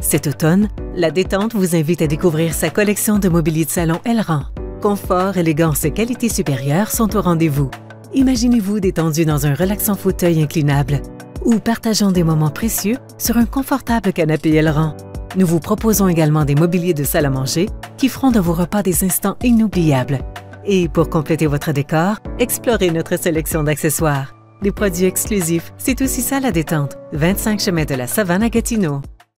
Cet automne, la détente vous invite à découvrir sa collection de mobilier de salon Elran. Confort, élégance et qualité supérieure sont au rendez-vous. Imaginez-vous détendu dans un relaxant fauteuil inclinable ou partageant des moments précieux sur un confortable canapé Elran. Nous vous proposons également des mobiliers de salle à manger qui feront de vos repas des instants inoubliables. Et pour compléter votre décor, explorez notre sélection d'accessoires. Des produits exclusifs, c'est aussi ça la détente. 25 chemin de la Savane à Gatineau.